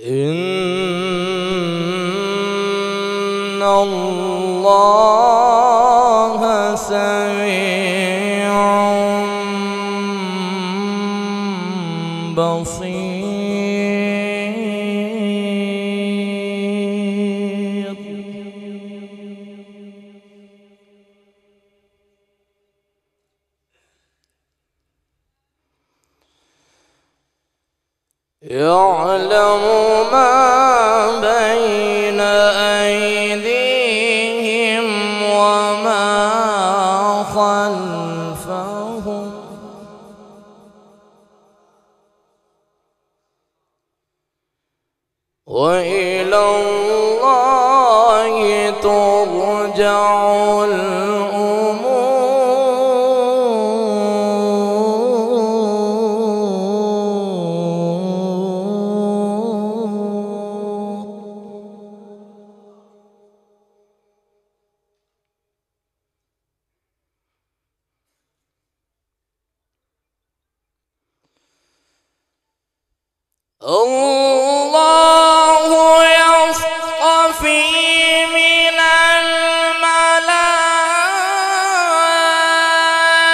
إن الله سميع يعلم ما الله يصطفي من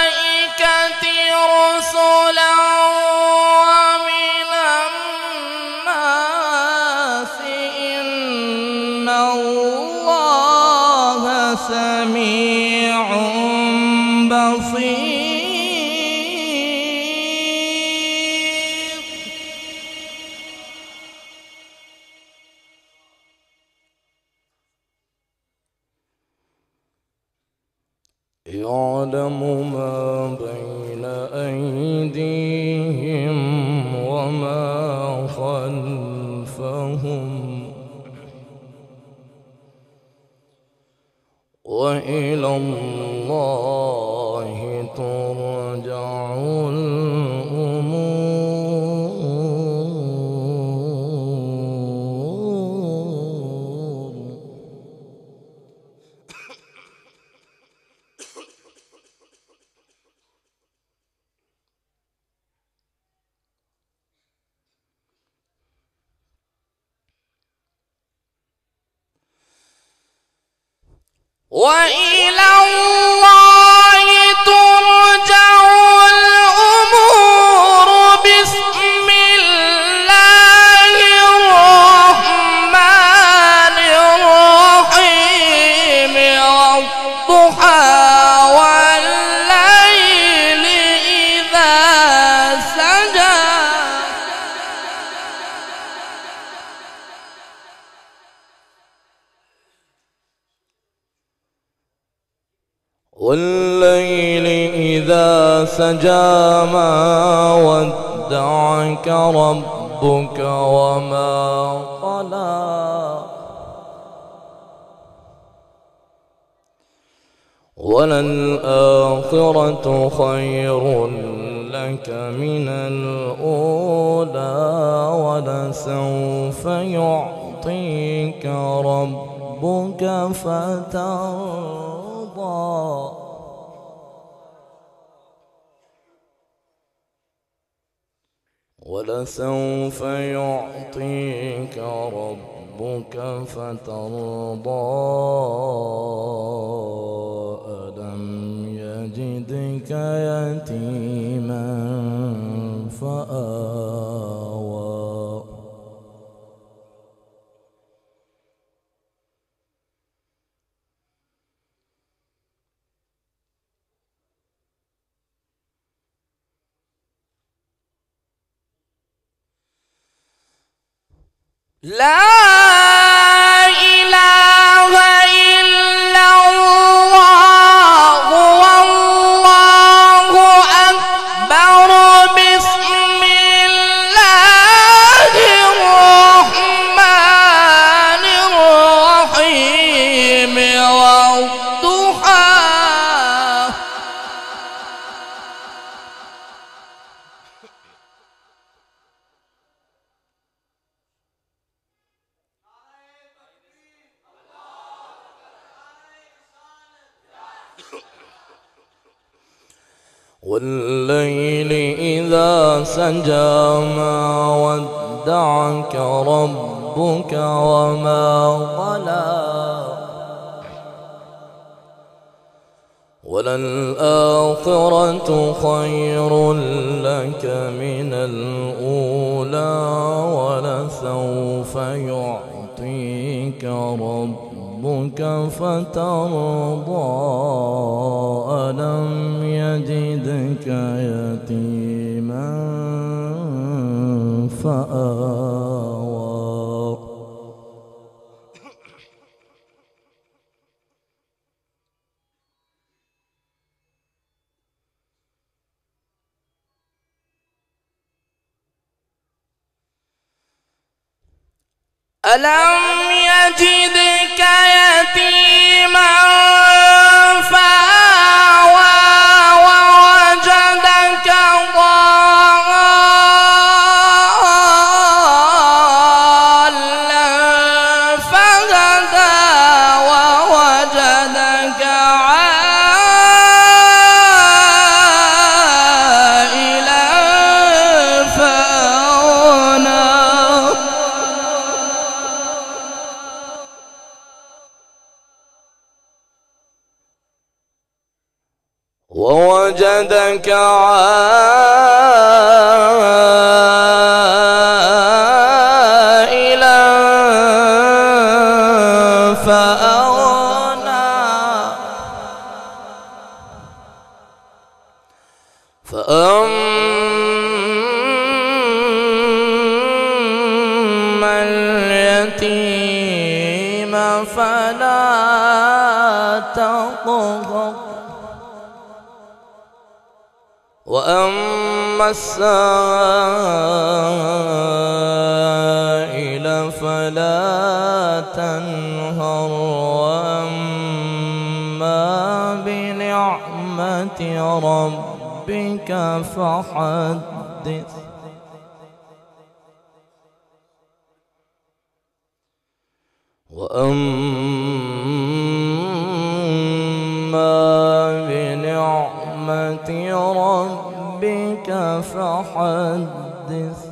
الملائكة رسلا ومن الناس إن الله سميع يعلم ما بين أيديهم. وإلى والليل إذا سجى ما ودعك ربك وما قلى وللآخرة خير لك من الأولى ولسوف يعطيك ربك فترضى. ولسوف يعطيك ربك فترضى ألم يجدك يتيما فآوى La والليل إذا سجى ما ودعك ربك وما قلى وللآخرة خير لك من الأولى ولسوف يعطيك ربك. ربك فترضى. ألم يجدك يتيما فآوى. ألم يجدك ووجدك عائلا فأغنى. فأما اليتيم فلا تقهر وأما السائل فلا تنهر وأما بنعمة ربك فحدث. وأما فحدث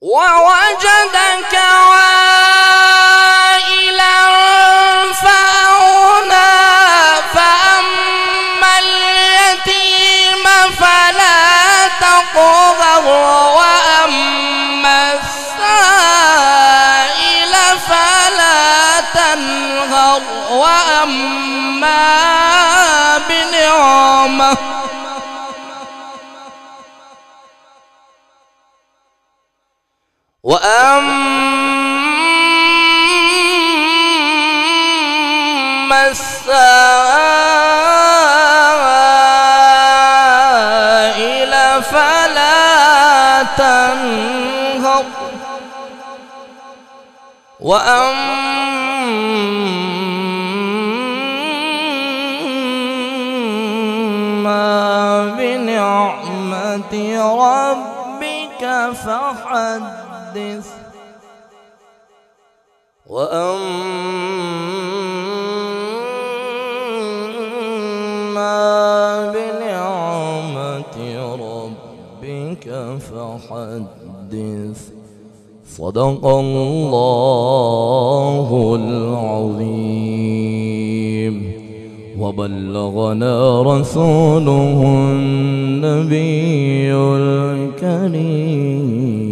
ووجدك وأما بنعمة. وأما السائل فلا تنهر. وأما ربك فحدث. وأما بنعمة ربك فحدث. صدق الله العظيم. وبلغنا رسوله النبي الكريم.